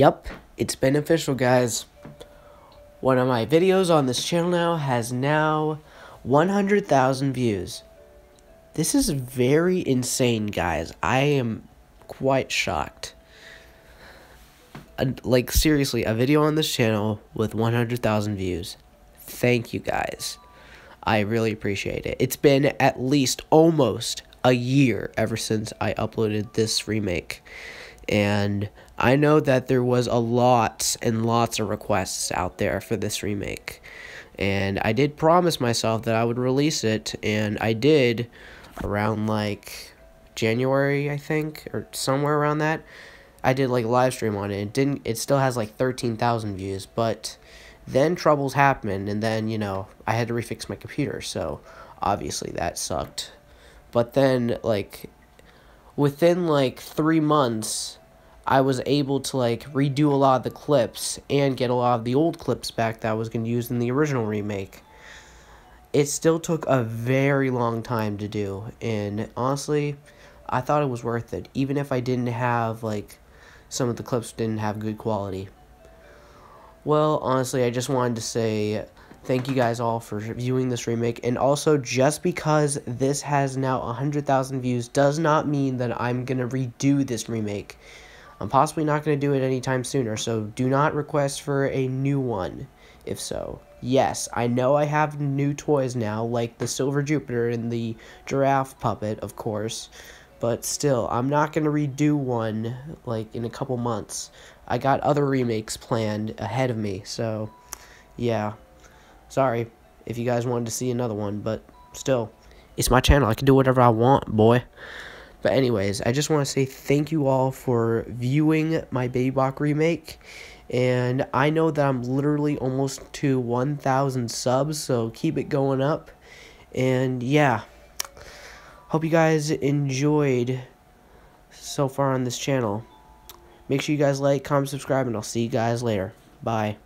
Yup, it's beneficial, guys. One of my videos on this channel now has now 100,000 views. This is very insane, guys. I am quite shocked. like, seriously, a video on this channel with 100,000 views. Thank you, guys. I really appreciate it. It's been at least almost a year ever since I uploaded this remake. And I know that there was a lot and lots of requests out there for this remake. And I did promise myself that I would release it, and I did around like January, I think, or somewhere around that. I did like live stream on it. It didn't it still has like 13,000 views, but then troubles happened and then, you know, I had to refix my computer, so obviously that sucked. But then like within like 3 months I was able to like redo a lot of the clips and get a lot of the old clips back that I was going to use in the original remake. It still took a very long time to do and honestly, I thought it was worth it even if I didn't have like some of the clips didn't have good quality. Well, honestly, I just wanted to say thank you guys all for viewing this remake and also just because this has now 100,000 views does not mean that I'm going to redo this remake. I'm possibly not going to do it anytime sooner, so do not request for a new one, if so. Yes, I know I have new toys now, like the Silver Jupiter and the Giraffe Puppet, of course, but still, I'm not going to redo one, like, in a couple months. I got other remakes planned ahead of me, so, yeah. Sorry if you guys wanted to see another one, but still, it's my channel. I can do whatever I want, boy. But anyways, I just want to say thank you all for viewing my Baby Bach remake. And I know that I'm literally almost to 1,000 subs, so keep it going up. And yeah, hope you guys enjoyed so far on this channel. Make sure you guys like, comment, subscribe, and I'll see you guys later. Bye.